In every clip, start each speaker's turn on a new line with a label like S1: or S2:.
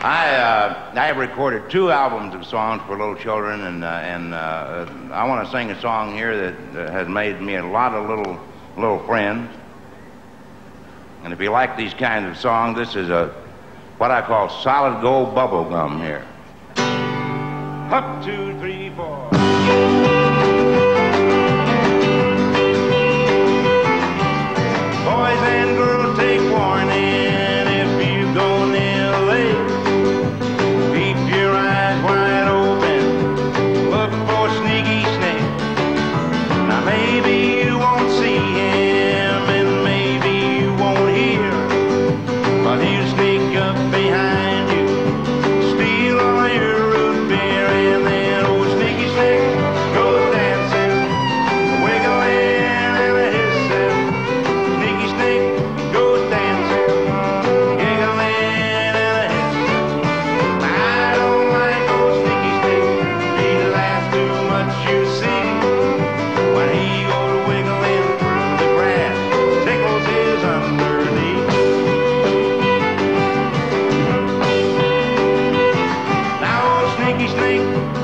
S1: I uh, I have recorded two albums of songs for little children, and uh, and uh, I want to sing a song here that has made me a lot of little little friends. And if you like these kinds of songs, this is a what I call solid gold bubble gum here. Up two, three, four. Now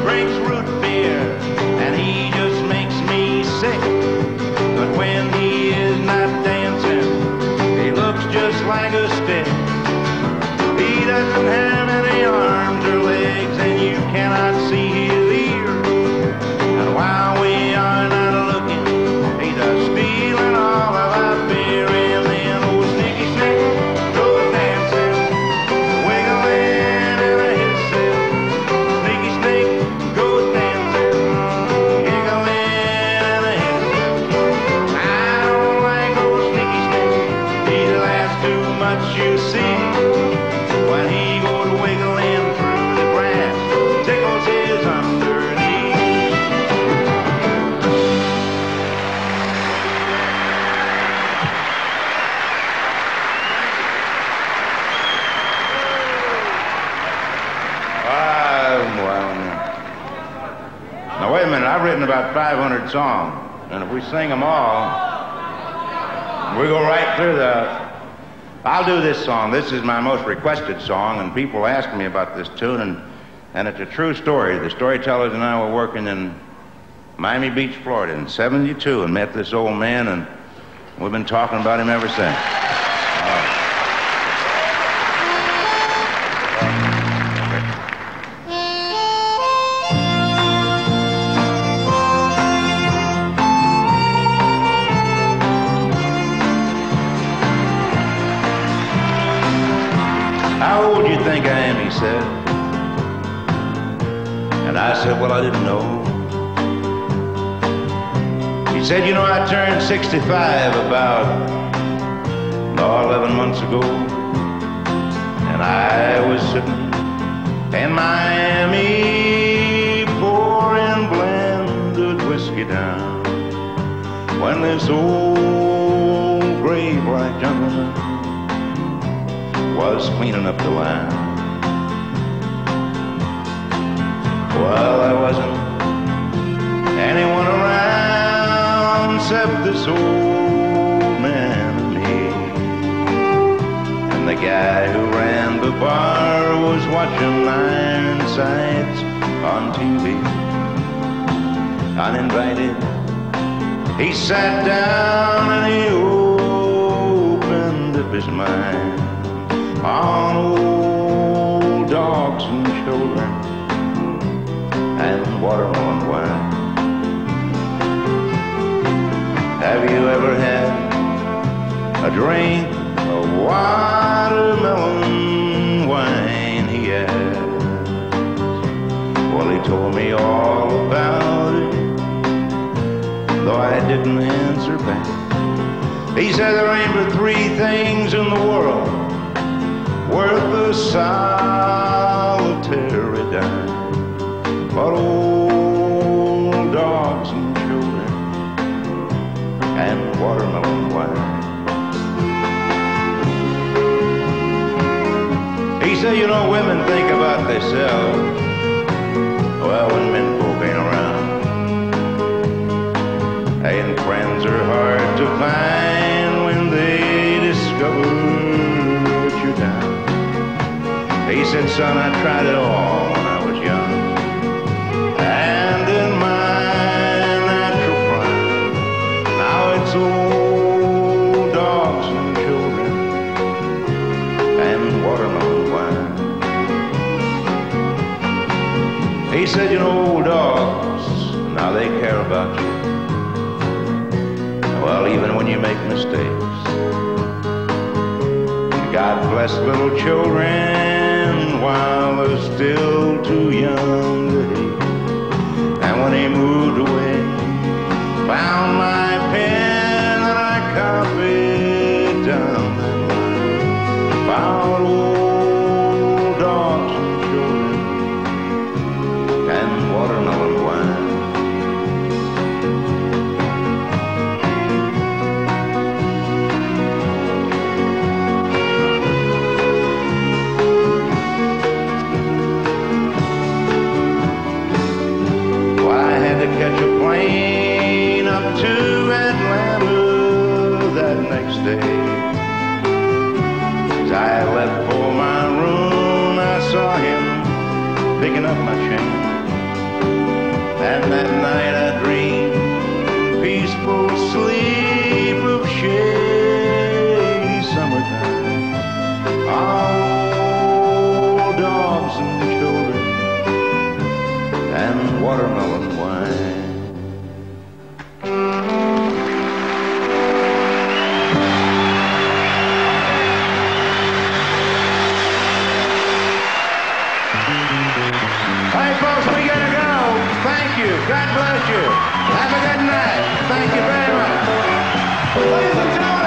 S1: drinks root beer, and he just makes me sick. But when he is not dancing, he looks just like a stick. He doesn't have much, you see. When he through the grass, tickles his. Now, wait a minute. I've written about 500 songs, and if we sing them all, we go right through the. I'll do this song. This is my most requested song, and people ask me about this tune, and, and it's a true story. The storytellers and I were working in Miami Beach, Florida in 72 and met this old man, and we've been talking about him ever since. Said. And I said, Well, I didn't know. He said, You know, I turned 65 about oh, 11 months ago. And I was sitting in Miami pouring blended whiskey down when this old grave like gentleman was cleaning up the line. Well, there wasn't anyone around except this old man and me. And the guy who ran the bar was watching Ironsides on TV. Uninvited, he sat down and he opened up his mind on watermelon wine. Have you ever had a drink of watermelon wine? He asked. Well, he told me all about it, though I didn't answer back. He said there ain't but three things in the world worth a solitary dime. But old and watermelon wine. He said, you know, women think about themselves. Well, when men folk ain't around. And friends are hard to find when they discover that you're down. He said, son, I tried it all He said, you know, old dogs, now they care about you. Well, even when you make mistakes. God bless little children while they're still too young to hate. And when he moved away, found my pen and I copied down that line about day. God bless you. Have a good night. Thank you very much. Ladies and gentlemen.